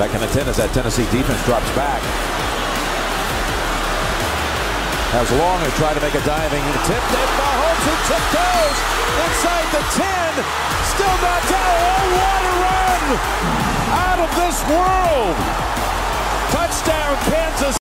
Second and 10 as that Tennessee defense drops back. as long and tried to make a diving tip. And Mahomes who tiptoes inside the 10. Still not down. Oh, what a run! Out of this world! Touchdown, Kansas